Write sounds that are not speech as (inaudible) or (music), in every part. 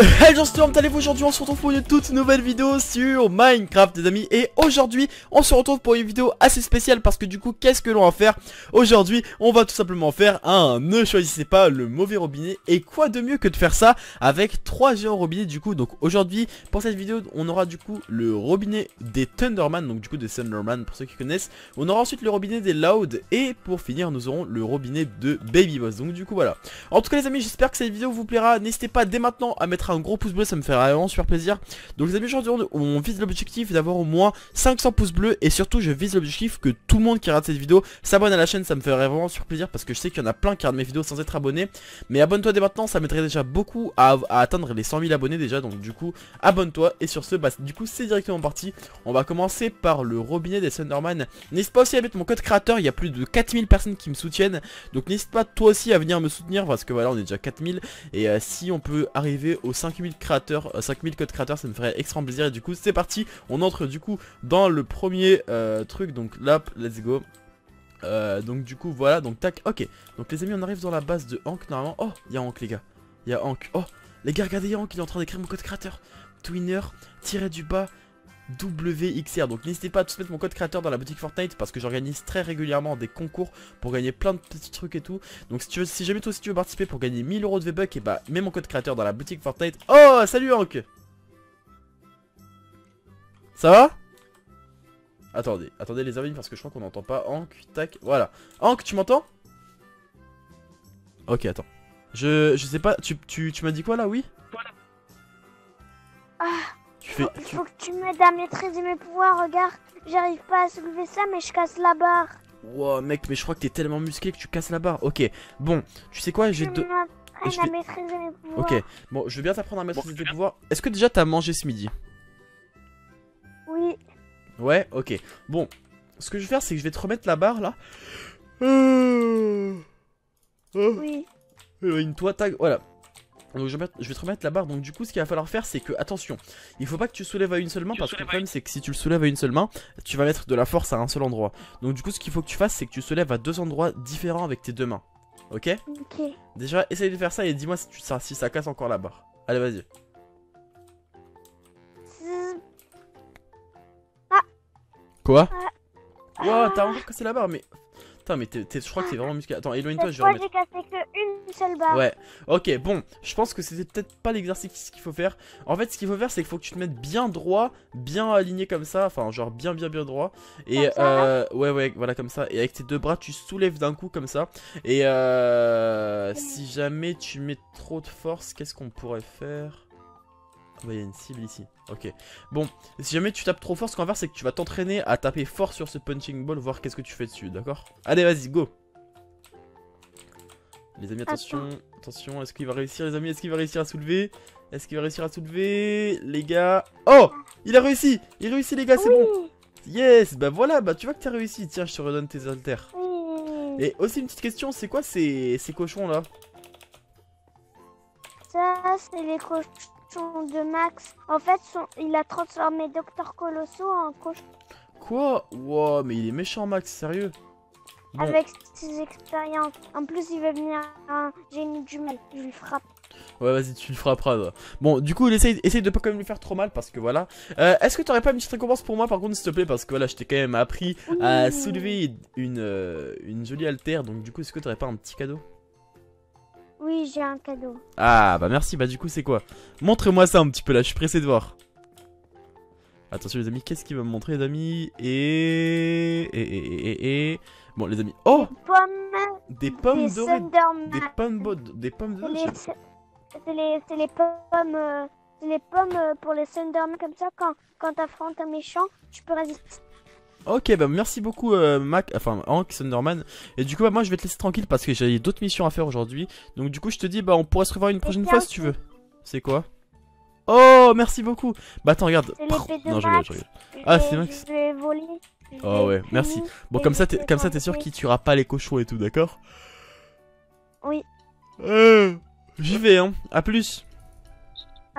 (laughs) Hey gens comment allez-vous aujourd'hui on se retrouve pour une toute nouvelle vidéo sur Minecraft les amis. Et aujourd'hui on se retrouve pour une vidéo assez spéciale parce que du coup qu'est-ce que l'on va faire Aujourd'hui? On va tout simplement faire un ne choisissez pas le mauvais robinet. Et quoi de mieux que de faire ça avec trois géants robinets du coup? Donc aujourd'hui pour cette vidéo on aura du coup le robinet des Thunderman. Donc du coup des Thunderman pour ceux qui connaissent. On aura ensuite le robinet des Loud. Et pour finir nous aurons le robinet de Baby Boss. Donc du coup voilà. En tout cas les amis j'espère que cette vidéo vous plaira. N'hésitez pas dès maintenant à mettre un gros pouce bleu, ça me fait vraiment super plaisir. Donc les amis, aujourd'hui on, vise l'objectif d'avoir au moins 500 pouces bleus et surtout je vise l'objectif que tout le monde qui regarde cette vidéo s'abonne à la chaîne, ça me ferait vraiment super plaisir parce que je sais qu'il y en a plein qui regardent mes vidéos sans être abonnés. Mais abonne-toi dès maintenant, ça m'aiderait déjà beaucoup à, atteindre les 100 000 abonnés déjà, donc du coup abonne-toi et sur ce, bah du coup c'est directement parti. On va commencer par le robinet des Thunderman. N'hésite pas aussi à mettre mon code créateur, il y a plus de 4000 personnes qui me soutiennent, donc n'hésite pas toi aussi à venir me soutenir parce que voilà on est déjà 4000 et euh, si on peut arriver aux 5000 créateurs, 5000 euh, codes créateurs, ça me ferait extrêmement plaisir. Et du coup, c'est parti. On entre du coup dans le premier euh, truc. Donc là, let's go. Euh, donc du coup voilà donc tac ok donc les amis on arrive dans la base de Hank normalement oh il y a Hank les gars il y a Hank oh les gars regardez Hank il est en train d'écrire mon code créateur Twinner tiré du bas WXR. Donc n'hésitez pas à tous mettre mon code créateur dans la boutique Fortnite parce que j'organise très régulièrement des concours pour gagner plein de petits trucs et tout. Donc si, tu veux, si jamais toi aussi tu veux participer pour gagner 1000 euros de V-Bucks, et bah mets mon code créateur dans la boutique Fortnite. Oh salut Hank Ça va? Attendez, attendez les amis parce que je crois qu'on n'entend pas Hank, tac, voilà. Hank, tu m'entends? Ok, attends. Je, je sais pas, tu, tu, tu m'as dit quoi là, oui? Il faut que tu m'aides à maîtriser mes pouvoirs, regarde. J'arrive pas à soulever ça, mais je casse la barre. Wow, mec, mais je crois que t'es tellement musclé que tu casses la barre. Ok, bon, tu sais quoi, j'ai deux. Je vais... maîtriser mes pouvoirs. Ok, bon, je veux bien t'apprendre à maîtriser tes pouvoirs. Est-ce que déjà t'as mangé ce midi? Oui. Ouais, ok. Bon, ce que je vais faire, c'est que je vais te remettre la barre là. Oui. Éloigne-toi, tag. Voilà. Donc je vais, te remettre la barre, donc du coup ce qu'il va falloir faire c'est que, attention, il faut pas que tu soulèves à une seule main parce que le problème c'est que si tu le soulèves à une seule main, tu vas mettre de la force à un seul endroit. Donc du coup ce qu'il faut que tu fasses c'est que tu soulèves à deux endroits différents avec tes deux mains. Ok? Ok. Déjà essaye de faire ça et dis-moi si, si ça casse encore la barre. Allez vas-y. Ah. Quoi? Wow, t'as encore cassé la barre mais mais je crois que t'es vraiment musclé. Attends, éloigne-toi, je vais j'ai cassé qu'une seule barre. Ouais, ok, bon, je pense que c'était peut-être pas l'exercice qu'il faut faire. En fait, ce qu'il faut faire, c'est qu'il faut que tu te mettes bien droit, bien aligné comme ça. Enfin, genre bien, bien, bien droit. Et euh, ouais, ouais, voilà, comme ça. Et avec tes deux bras, tu soulèves d'un coup comme ça. Et euh, si jamais tu mets trop de force, qu'est-ce qu'on pourrait faire? Il y a une cible ici. Ok. Bon, si jamais tu tapes trop fort, ce qu'on va faire, c'est que tu vas t'entraîner à taper fort sur ce punching ball, voir qu'est-ce que tu fais dessus, d'accord? Allez, vas-y, go! Les amis, attention, attention, est-ce qu'il va réussir, les amis? Est-ce qu'il va réussir à soulever? Est-ce qu'il va réussir à soulever? Les gars! Oh! Il a réussi! Il réussit, les gars, c'est bon! Yes! Bah voilà, bah tu vois que t'as réussi. Tiens, je te redonne tes haltères. Et aussi, une petite question, c'est quoi ces, ces cochons, là? Ça, c'est les cochons de Max. En fait, il a transformé Docteur Colosso en cochon. Quoi? Wow, mais il est méchant, Max, sérieux? Avec ses expériences. En plus, il veut venir un génie du mal. Je lui frappe. Ouais, vas-y, tu le frapperas. Bon, du coup, essaye, essaye de pas quand même lui faire trop mal parce que voilà. Euh, est-ce que t'aurais pas une petite récompense pour moi par contre, s'il te plaît? Parce que voilà, je t'ai quand même appris à soulever une, euh, une jolie altère. Donc, du coup, est-ce que t'aurais pas un petit cadeau? Oui, j'ai un cadeau. Ah, bah merci. Bah du coup, c'est quoi? Montre-moi ça un petit peu là, je suis pressé de voir. Attention les amis, qu'est-ce qu'il va me montrer les amis? Et... Et, et, et, et, Bon les amis, oh! Des pommes. Des pommes dorées. Des pommes Des pommes dorées C'est les, les, pommes... Euh, les pommes euh, pour les Thunderman comme ça, quand, quand t'affrontes un méchant, tu peux résister Ok, bah merci beaucoup euh, Mac, enfin Hank, Thunderman. Et du coup, bah, moi je vais te laisser tranquille parce que j'ai d'autres missions à faire aujourd'hui. Donc du coup, je te dis, bah on pourrait se revoir une prochaine fois si tu veux. C'est quoi? Oh, merci beaucoup. Bah attends, regarde. Non, je regarde, je regarde. Ah, c'est Max. Oh ouais, merci. Bon, comme ça, t'es, comme ça, t'es sûr qu'il tuera pas les cochons et tout, d'accord? Oui. Euh, J'y vais, hein. À plus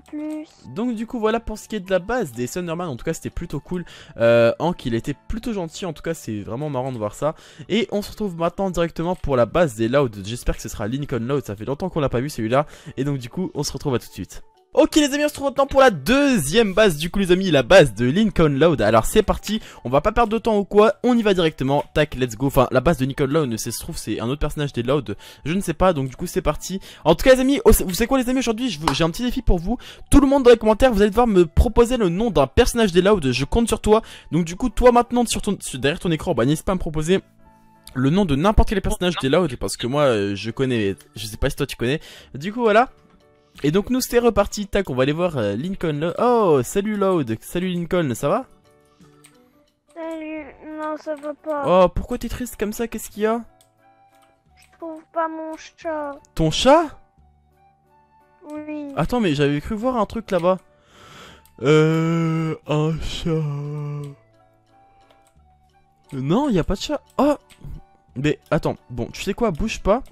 plus. Donc du coup voilà pour ce qui est de la base des Thunderman, en tout cas c'était plutôt cool. Euh, Hank il était plutôt gentil, en tout cas c'est vraiment marrant de voir ça. Et on se retrouve maintenant directement pour la base des Loud. J'espère que ce sera Lincoln Loud, ça fait longtemps qu'on l'a pas vu celui-là. Et donc du coup on se retrouve à tout de suite. Ok les amis, on se retrouve maintenant pour la deuxième base du coup les amis, la base de Lincoln Loud. Alors c'est parti, on va pas perdre de temps ou quoi, on y va directement, tac, let's go. Enfin la base de Lincoln Loud, se trouve c'est un autre personnage des Loud, je ne sais pas, donc du coup c'est parti. En tout cas les amis, vous savez quoi les amis, aujourd'hui j'ai un petit défi pour vous. Tout le monde dans les commentaires, vous allez devoir me proposer le nom d'un personnage des Loud, je compte sur toi. Donc du coup toi maintenant sur ton, derrière ton écran, bah n'hésite pas à me proposer le nom de n'importe quel personnage des Loud parce que moi euh, je connais, je sais pas si toi tu connais. Du coup voilà, et donc nous c'était reparti, tac, on va aller voir euh, Lincoln. Oh, salut Loud, salut Lincoln, ça va? Salut, non ça va pas. Oh, pourquoi t'es triste comme ça, qu'est-ce qu'il y a? Je trouve pas mon chat. Ton chat? Oui. Attends, mais j'avais cru voir un truc là-bas. Euh... Un chat... Non, y a pas de chat. Oh Mais attends, bon, tu sais quoi, bouge pas.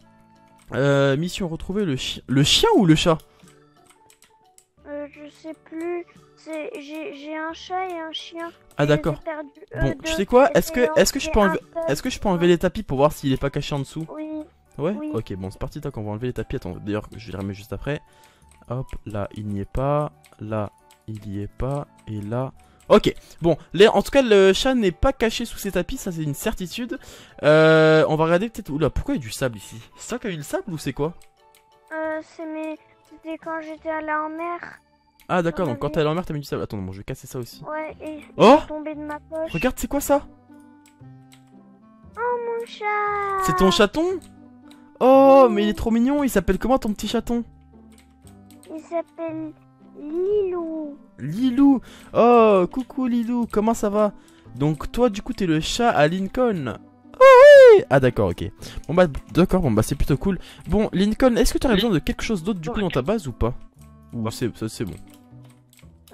Euh, mission retrouver le chien. Le chien ou le chat? Je sais plus. J'ai un chat et un chien. Ah d'accord. Euh, bon, tu sais quoi? Est-ce que est-ce que je peux enlever est-ce que je peux enlever les tapis pour voir s'il est pas caché en dessous? Oui. Ouais? Ok, bon, c'est parti. Tac, on va enlever les tapis. Attends, d'ailleurs, je vais les remettre juste après. Hop, là, il n'y est pas. Là, il y est pas. Et là. Ok, bon, les, en tout cas le chat n'est pas caché sous ces tapis, ça c'est une certitude. Euh, on va regarder peut-être... Oula, pourquoi il y a du sable ici? C'est ça qui a eu le sable ou c'est quoi? Euh, c'est mes... C'était quand j'étais allé en mer. Ah d'accord, donc quand t'es allé en mer t'as mis du sable. Attends, bon, je vais casser ça aussi. Ouais, et oh tombé de ma poche. Regarde, c'est quoi ça? Oh mon chat C'est ton chaton? Oh, mais il est trop mignon, il s'appelle comment ton petit chaton? Il s'appelle Lilou. Lilou Oh, coucou Lilou, comment ça va? Donc toi du coup t'es le chat à Lincoln Ah d'accord, ok. Bon bah d'accord, bon bah c'est plutôt cool. Bon Lincoln, est-ce que tu aurais besoin de quelque chose d'autre du coup dans ta base ou pas? Ou c'est bon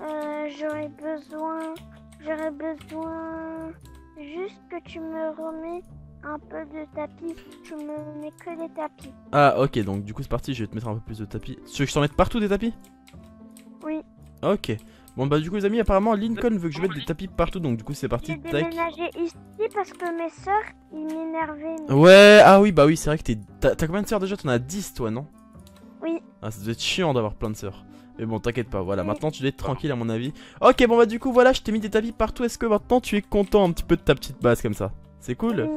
euh, J'aurais besoin... J'aurais besoin... Juste que tu me remets un peu de tapis. Tu me mets que des tapis. Ah ok, donc du coup c'est parti, je vais te mettre un peu plus de tapis. Tu veux que je t'en mette partout des tapis? Oui. Ok. Bon bah du coup les amis apparemment Lincoln veut que je mette des tapis partout donc du coup c'est parti. J'ai déménagé ici parce que mes soeurs ils m'énervaient. Ouais ah oui bah oui c'est vrai que t'es... T'as combien de soeurs déjà? T'en as 10 toi non? Oui. Ah ça doit être chiant d'avoir plein de soeurs. Mais bon t'inquiète pas voilà maintenant tu dois être tranquille à mon avis. Ok bon bah du coup voilà je t'ai mis des tapis partout est-ce que maintenant tu es content un petit peu de ta petite base comme ça? C'est cool?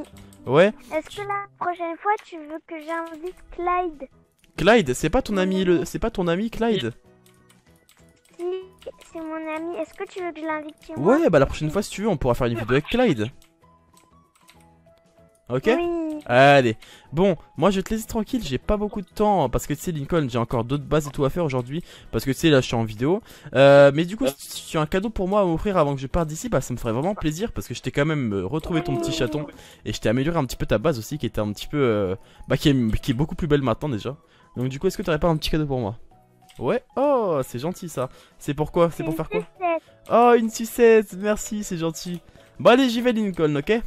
Ouais. Est-ce que la prochaine fois tu veux que j'invite Clyde? Clyde c'est pas ton ami le... c'est pas ton ami Clyde? C'est mon ami. Est-ce que tu veux que je l'invite chez moi Ouais, bah la prochaine fois, si tu veux, on pourra faire une vidéo avec Clyde. Ok oui. Allez. Bon, moi je vais te laisser tranquille, j'ai pas beaucoup de temps parce que tu sais Lincoln, j'ai encore d'autres bases et tout à faire aujourd'hui parce que tu sais là je suis en vidéo. Euh, mais du coup, si tu as un cadeau pour moi à m'offrir avant que je parte d'ici, bah ça me ferait vraiment plaisir parce que je t'ai quand même euh, retrouvé ton petit chaton et je t'ai amélioré un petit peu ta base aussi qui était un petit peu euh, bah qui est, qui est beaucoup plus belle maintenant déjà. Donc du coup, est-ce que tu aurais pas un petit cadeau pour moi? Ouais, oh, c'est gentil ça. C'est pourquoi C'est pour faire quoi? Oh, une sucette, merci, c'est gentil. Bon, allez, j'y vais, Lincoln, ok?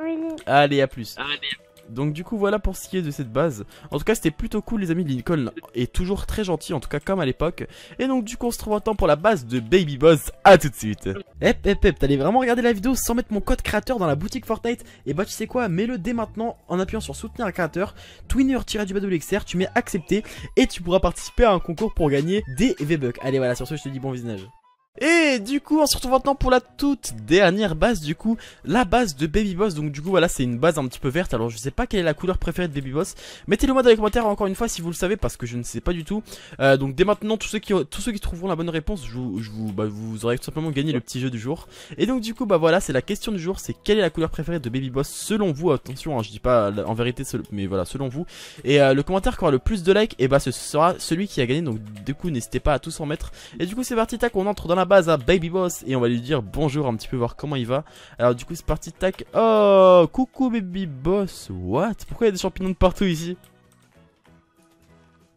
Oui. Allez, à plus. Allez. Donc du coup voilà pour ce qui est de cette base. En tout cas c'était plutôt cool les amis. Lincoln est toujours très gentil en tout cas comme à l'époque. Et donc du coup on se retrouve temps pour la base de Baby Boss. A tout de suite. Hep hep hep t'allais vraiment regarder la vidéo sans mettre mon code créateur dans la boutique Fortnite? Et bah tu sais quoi? Mets-le dès maintenant en appuyant sur soutenir un créateur. Twinner-du-bas tu mets accepter Et tu pourras participer à un concours pour gagner des V-Bucks. Allez voilà sur ce je te dis bon visionnage et du coup on se retrouve maintenant pour la toute dernière base du coup La base de Baby Boss. Donc du coup voilà c'est une base un petit peu verte. Alors je sais pas quelle est la couleur préférée de Baby Boss. Mettez-le moi dans les commentaires encore une fois si vous le savez Parce que je ne sais pas du tout. Euh, Donc dès maintenant tous ceux qui, trouveront la bonne réponse bah, vous aurez tout simplement gagné le petit jeu du jour. Et donc du coup bah voilà c'est la question du jour. C'est quelle est la couleur préférée de Baby Boss selon vous? Attention hein, je dis pas en vérité mais voilà selon vous. Et euh, le commentaire qui aura le plus de likes Et bah ce sera celui qui a gagné. Donc du coup n'hésitez pas à tous en mettre. Et du coup c'est parti tac on entre dans la base à Baby Boss et on va lui dire bonjour un petit peu voir comment il va. Alors du coup c'est parti tac. Oh coucou Baby Boss. What? Pourquoi il y a des champignons de partout ici?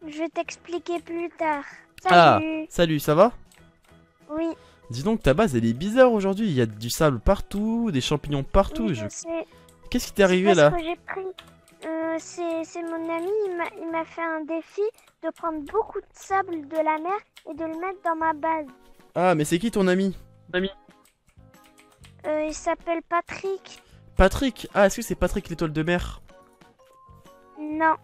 Je vais t'expliquer plus tard. Ah, salut. Ah salut ça va? Oui. Dis donc ta base elle est bizarre aujourd'hui. Il y a du sable partout, des champignons partout. je... Qu'est-ce qui t'est arrivé là? euh, c'est mon ami, il m'a fait un défi de prendre beaucoup de sable de la mer et de le mettre dans ma base. Ah, mais c'est qui ton ami Ami euh, Il s'appelle Patrick. Patrick Ah, est-ce que c'est Patrick l'étoile de mer Non.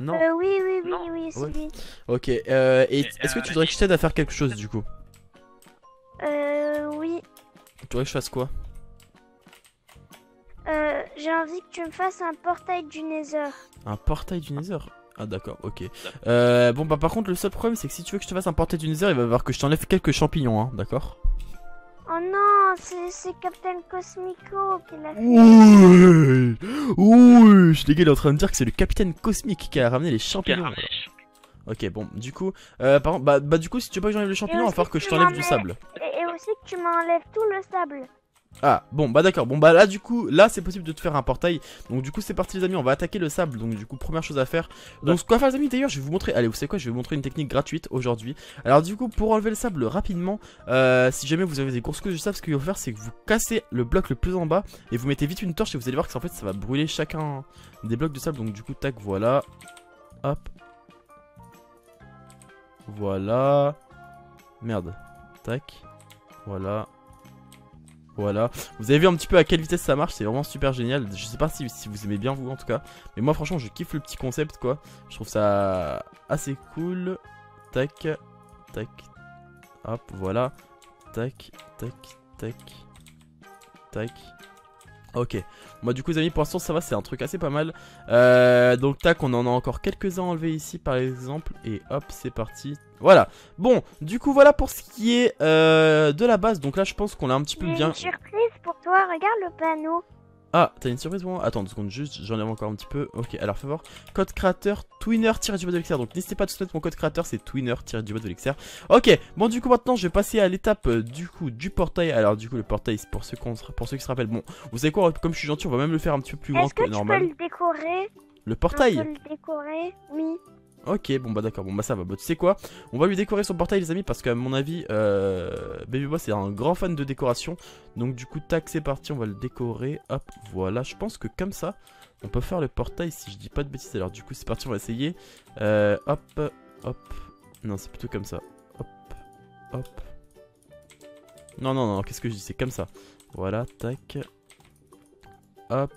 Non Euh, oui, oui, oui, Non. oui, c'est lui. Ok, euh, et Et, est-ce que euh, tu voudrais que je t'aide à faire quelque chose du coup Euh, oui. Tu voudrais que je fasse quoi Euh, j'ai envie que tu me fasses un portail du Nether. Un portail du Nether Ah d'accord, ok. Euh, bon bah par contre le seul problème c'est que si tu veux que je te fasse un portail du Nether, il va falloir que je t'enlève quelques champignons, hein, d'accord? Oh non, c'est c'est Captain Cosmico qui l'a fait. Ouh, ouh, je suis il est en train de dire que c'est le capitaine cosmique qui a ramené les champignons. ramené les champignons. Ok, bon, du coup, euh, par contre, bah, bah du coup, si tu veux pas que j'enlève les champignons, il va falloir que je t'enlève du sable. Et, et aussi que tu m'enlèves tout le sable. Ah, bon, bah d'accord, bon, bah là, du coup, là, c'est possible de te faire un portail. Donc, du coup, c'est parti, les amis, on va attaquer le sable. Donc, du coup, première chose à faire. Donc, ce qu'on va faire, les amis, d'ailleurs, je vais vous montrer. Allez, vous savez quoi, je vais vous montrer une technique gratuite aujourd'hui. Alors, du coup, pour enlever le sable rapidement, euh, si jamais vous avez des grosses couches de sable, ce qu'il faut faire, c'est que vous cassez le bloc le plus en bas et vous mettez vite une torche et vous allez voir que fait, ça va brûler chacun des blocs de sable. Donc, du coup, tac, voilà. Hop. Voilà. Merde. Tac. Voilà. Voilà. Vous avez vu un petit peu à quelle vitesse ça marche, c'est vraiment super génial. Je sais pas si, vous aimez bien vous en tout cas. Mais moi franchement je kiffe le petit concept quoi. Je trouve ça assez cool. Tac. Tac. Hop, voilà. Tac. Tac. Tac. Tac. Ok. Moi du coup les amis pour l'instant ça va c'est un truc assez pas mal. Euh, donc tac on en a encore quelques-uns enlevés ici par exemple. Et hop c'est parti. Voilà. Bon du coup voilà pour ce qui est euh, de la base. Donc là je pense qu'on a un petit peu bien... une surprise pour toi, regarde le panneau. Ah, t'as une surprise pour moi Attends deux secondes, juste, j'enlève encore un petit peu. Ok, alors fais voir. Code créateur, twinner-du-bas de l'exer. Donc n'hésitez pas à tout mettre mon code créateur, c'est twinner-du-bas de l'exer. Ok, bon du coup maintenant je vais passer à l'étape euh, du coup du portail. Alors du coup le portail, c'est pour ceux, pour ceux qui se rappellent. Bon, vous savez quoi, comme je suis gentil, on va même le faire un petit peu plus grand que que tu normal. peux le décorer? Le On portail peut le décorer Oui. Ok, bon bah d'accord, bon bah ça va. Bah tu sais quoi? On va lui décorer son portail les amis parce qu'à mon avis, euh, Baby Boss est un grand fan de décoration. Donc du coup, tac, c'est parti, on va le décorer. Hop, voilà, je pense que comme ça, on peut faire le portail si je dis pas de bêtises. Alors du coup, c'est parti, on va essayer. Euh, hop, hop. Non, c'est plutôt comme ça. Hop, hop. Non, non, non, qu'est-ce que je dis? C'est comme ça. Voilà, tac. Hop.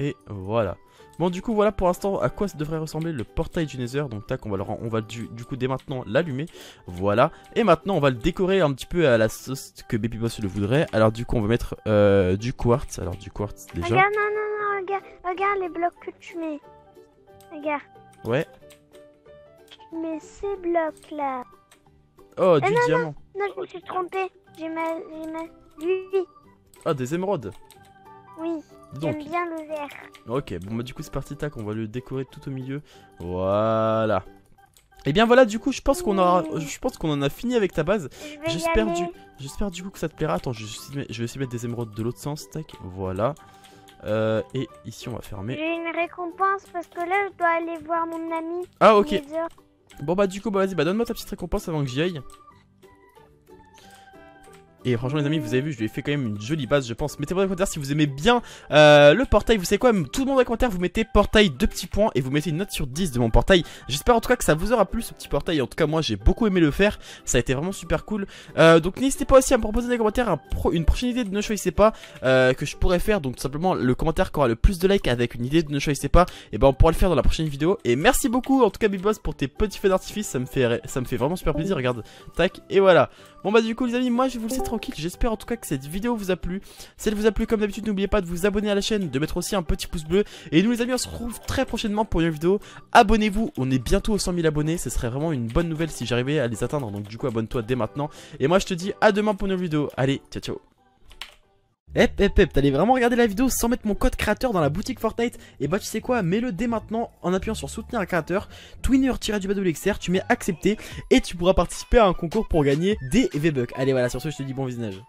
Et voilà. Bon du coup voilà pour l'instant à quoi ça devrait ressembler le portail du Nether Donc tac on va, le, on va du, du coup dès maintenant l'allumer. Voilà. Et maintenant on va le décorer un petit peu à la sauce que Baby Boss le voudrait. Alors du coup on va mettre euh, du quartz. Alors du quartz déjà. Regarde, non, non, non, regarde, regarde les blocs que tu mets. Regarde, Ouais. Tu mets ces blocs là. Oh du non, non. diamant. Non, je me suis trompée. J'ai ma, j'ai ma. Lui, Ah des émeraudes. Oui, Donc j'aime bien le vert. Ok, bon bah du coup c'est parti, tac, on va le décorer tout au milieu. Voilà. Et bien voilà, du coup je pense qu'on aura, je pense qu'on en a fini avec ta base. J'espère du, j'espère du coup que ça te plaira. Attends, je, je vais aussi mettre des émeraudes de l'autre sens, tac, voilà. Euh, et ici on va fermer. J'ai une récompense parce que là, je dois aller voir mon ami. Ah ok. Bon bah du coup bah vas-y, bah donne-moi ta petite récompense avant que j'y aille. Et franchement les amis, vous avez vu, je lui ai fait quand même une jolie base, je pense. Mettez-moi dans les commentaires si vous aimez bien euh, le portail. Vous savez quoi, tout le monde dans les commentaires, vous mettez portail deux petits points et vous mettez une note sur 10 de mon portail. J'espère en tout cas que ça vous aura plu ce petit portail. En tout cas, moi j'ai beaucoup aimé le faire. Ça a été vraiment super cool. Euh, donc n'hésitez pas aussi à me proposer dans les commentaires une prochaine idée de Ne choisissez pas euh, que je pourrais faire. Donc tout simplement le commentaire qui aura le plus de likes avec une idée de Ne choisissez pas. Et ben on pourra le faire dans la prochaine vidéo. Et merci beaucoup en tout cas Big Boss pour tes petits feux d'artifice. Ça me fait ça me fait vraiment super plaisir. Regarde, tac et voilà. Bon bah du coup les amis, moi je vais vous laisser J'espère en tout cas que cette vidéo vous a plu. Si elle vous a plu comme d'habitude, n'oubliez pas de vous abonner à la chaîne, de mettre aussi un petit pouce bleu. Et nous les amis, on se retrouve très prochainement pour une vidéo. Abonnez-vous, on est bientôt aux 100 000 abonnés. Ce serait vraiment une bonne nouvelle si j'arrivais à les atteindre. Donc du coup abonne-toi dès maintenant. Et moi je te dis à demain pour une nouvelle vidéo. Allez, ciao ciao. Hep hep hep, t'allais vraiment regarder la vidéo sans mettre mon code créateur dans la boutique Fortnite. Et bah tu sais quoi, mets-le dès maintenant en appuyant sur soutenir un créateur. L'exer, tu mets accepter Et tu pourras participer à un concours pour gagner des V-Bucks. Allez voilà, sur ce je te dis bon visionnage